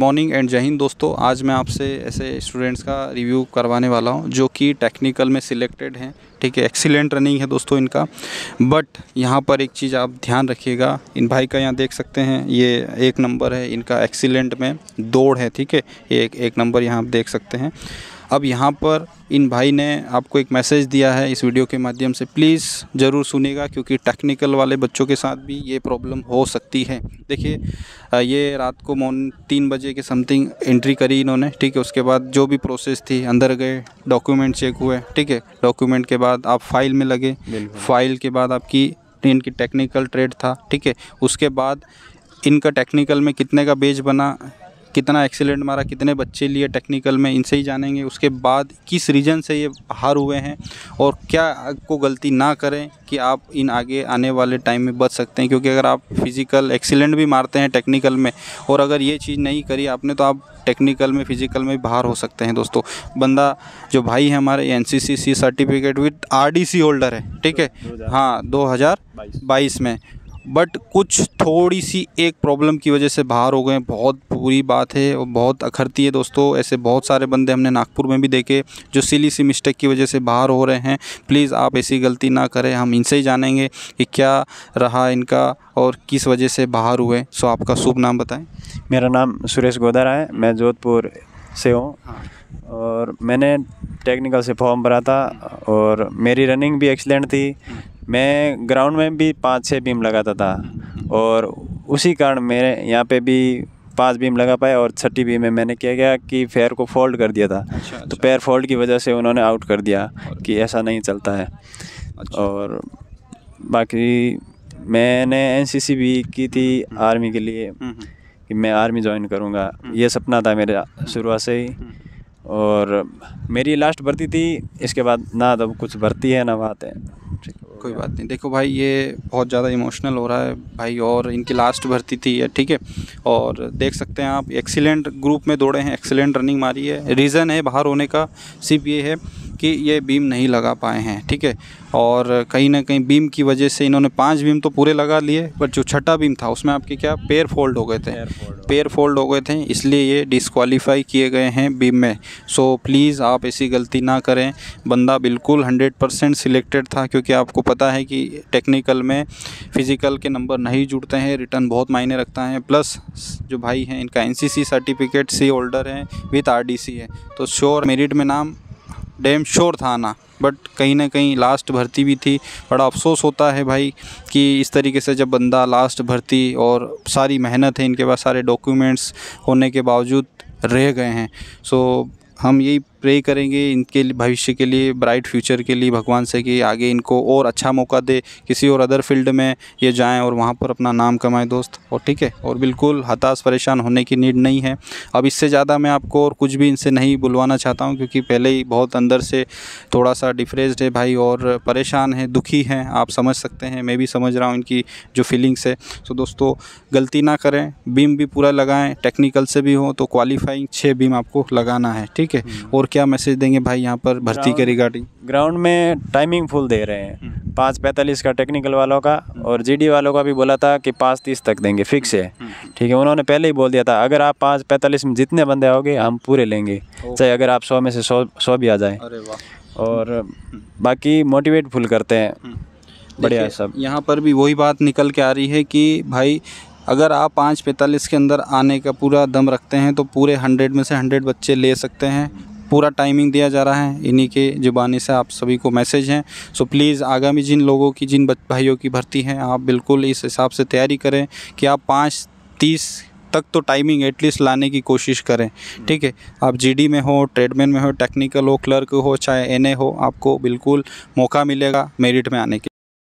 Morning and जय हिंद दोस्तों। आज मैं आपसे ऐसे स्टूडेंट्स का रिव्यू करवाने वाला हूँ, जो कि टेक्निकल में सिलेक्टेड हैं। ठीक है एक्सीलेंट रनिंग है दोस्तों इनका। बट यहाँ पर एक चीज़ आप ध्यान रखिएगा, इन भाई का यहाँ देख सकते हैं, ये एक नंबर है इनका एक्सीलेंट में, दौड़ है, ठीक है? ये एक एक नंबर यहाँ आप देख सकते हैं। अब यहाँ पर इन भाई ने आपको एक मैसेज दिया है इस वीडियो के माध्यम से। प्लीज़ ज़रूर सुनेगा क्योंकि टेक्निकल वाले बच्चों के साथ भी ये प्रॉब्लम हो सकती है। देखिए ये रात को मॉर्न तीन बजे के समथिंग एंट्री करी इन्होंने ठीक है? उसके बाद जो भी प्रोसेस थी अंदर गए डॉक्यूमेंट चेक हुए ठीक है? डॉक्यूमेंट के बाद आप फ़ाइल में लगे। फ़ाइल के बाद आपकी इनकी टेक्निकल ट्रेड था ठीक है? उसके बाद इनका टेक्निकल में कितने का बेज बना कितना एक्सीलेंट मारा कितने बच्चे लिए टेक्निकल में इनसे ही जानेंगे। उसके बाद किस रीजन से ये बाहर हुए हैं और क्या आपको गलती ना करें कि आप इन आगे आने वाले टाइम में बच सकते हैं। क्योंकि अगर आप फ़िज़िकल एक्सीलेंट भी मारते हैं टेक्निकल में और अगर ये चीज़ नहीं करी आपने तो आप टेक्निकल में फ़िज़िकल में बाहर हो सकते हैं दोस्तों। बंदा जो भाई है हमारे N C C certificate with R holder है ठीक है? हाँ दो हज़ार बाईस में। बट कुछ थोड़ी सी एक प्रॉब्लम की वजह से बाहर हो गए बहुत बुरी बात है और बहुत अखरती है दोस्तों। ऐसे बहुत सारे बंदे हमने नागपुर में भी देखे जो सिली सी मिस्टेक की वजह से बाहर हो रहे हैं। प्लीज़ आप ऐसी गलती ना करें। हम इनसे ही जानेंगे कि क्या रहा इनका और किस वजह से बाहर हुए सो आपका शुभ नाम बताएँ। मेरा नाम सुरेश गोदारा है। मैं जोधपुर से हूँ। हाँ। और मैंने टेक्निकल से फॉर्म भरा था और मेरी रनिंग भी एक्सीलेंट थी। हम्म। मैं ग्राउंड में भी पाँच छः बीम लगाता था और उसी कारण मेरे यहाँ पे भी पाँच बीम लगा पाए और छठी बीम में मैंने क्या किया कि पैर को फोल्ड कर दिया था अच्छा, अच्छा। तो। पैर फोल्ड की वजह से उन्होंने आउट कर दिया कि ऐसा नहीं चलता है अच्छा। और बाकी मैंने एनसीसी भी की थी आर्मी हम्म। के लिए हम्म, हम्म। कि मैं आर्मी ज्वाइन करूँगा ये सपना था मेरा शुरुआत से ही और मेरी लास्ट भर्ती थी इसके बाद ना तो कुछ भर्ती है ना बात है कोई बात नहीं। देखो भाई, ये बहुत ज़्यादा इमोशनल हो रहा है। भाई, और इनकी लास्ट भर्ती थी ठीक है? और देख सकते हैं आप एक्सीलेंट ग्रुप में दौड़े हैं एक्सीलेंट रनिंग मारी है। रीज़न है बाहर होने का, सिर्फ़ ये है। कि ये बीम नहीं लगा पाए हैं ठीक है? और कहीं ना कहीं बीम की वजह से इन्होंने पाँच बीम तो पूरे लगा लिए पर जो छठा बीम था उसमें आपके क्या पैर फोल्ड हो गए थे। पैर फोल्ड हो गए। थे इसलिए ये डिसक्वालीफाई किए गए हैं बीम में। सो प्लीज़ आप ऐसी गलती ना करें। बंदा बिल्कुल हंड्रेड परसेंट सिलेक्टेड था क्योंकि आपको पता है कि टेक्निकल में फ़िज़िकल के नंबर नहीं जुड़ते हैं रिटर्न बहुत मायने रखता है। प्लस जो भाई हैं इनका एनसीसी सर्टिफिकेट सी होल्डर है विथ आर है। तो श्योर मेरिट में नाम डैम श्योर था आना बट कहीं ना कहीं लास्ट भर्ती भी थी। बड़ा अफसोस होता है भाई कि इस तरीके से जब बंदा लास्ट भर्ती और सारी मेहनत है, इनके पास सारे डॉक्यूमेंट्स होने के बावजूद रह गए हैं। सो हम यही प्रे करेंगे इनके भविष्य के लिए ब्राइट फ्यूचर के लिए भगवान से कि आगे इनको और अच्छा मौका दे किसी और अदर फ़ील्ड में ये जाएँ और वहाँ पर अपना नाम कमाएँ दोस्त। और ठीक है और बिल्कुल हताश परेशान होने की नीड नहीं है। अब इससे ज़्यादा मैं आपको और कुछ भी इनसे नहीं बुलवाना चाहता हूँ क्योंकि पहले ही बहुत अंदर से थोड़ा सा डिफ्रेस्ड है भाई और परेशान है दुखी हैं आप समझ सकते हैं मैं भी समझ रहा हूँ इनकी जो फीलिंग्स है। तो दोस्तों गलती ना करें बीम भी पूरा लगाएँ टेक्निकल से भी हो तो क्वालिफाइंग छः बीम आपको लगाना है ठीक है? हम्म। और क्या मैसेज देंगे भाई यहाँ पर भर्ती के रिगार्डिंग ग्राउंड में टाइमिंग फुल दे रहे हैं। हम्म। पाँच पैंतालीस का टेक्निकल वालों का और जीडी वालों का भी बोला था कि पाँच तीस तक देंगे फिक्स है। हम्म, हम्म। ठीक है उन्होंने पहले ही बोल दिया था अगर आप पाँच पैंतालीस में जितने बंदे आओगे हम पूरे लेंगे। चाहे अगर आप सौ में से सौ सौ भी आ जाए। और बाकी मोटिवेट फुल करते हैं। बढ़िया सब। यहाँ पर भी वही बात निकल के आ रही है कि भाई अगर आप पाँच पैंतालीस के अंदर आने का पूरा दम रखते हैं तो पूरे हंड्रेड में से हंड्रेड बच्चे ले सकते हैं। पूरा टाइमिंग दिया जा रहा है। इन्हीं के ज़ुबानी से आप सभी को मैसेज हैं। सो प्लीज़ आगामी जिन लोगों की, जिन भाइयों की भर्ती हैं, आप बिल्कुल इस हिसाब से तैयारी करें कि आप पाँच तीस तक तो टाइमिंग एटलीस्ट लाने की कोशिश करें। ठीक है? आप जीडी में हो ट्रेडमैन में हो टेक्निकल हो क्लर्क हो, चाहे एनए हो, आपको बिल्कुल मौका मिलेगा मेरिट में आने के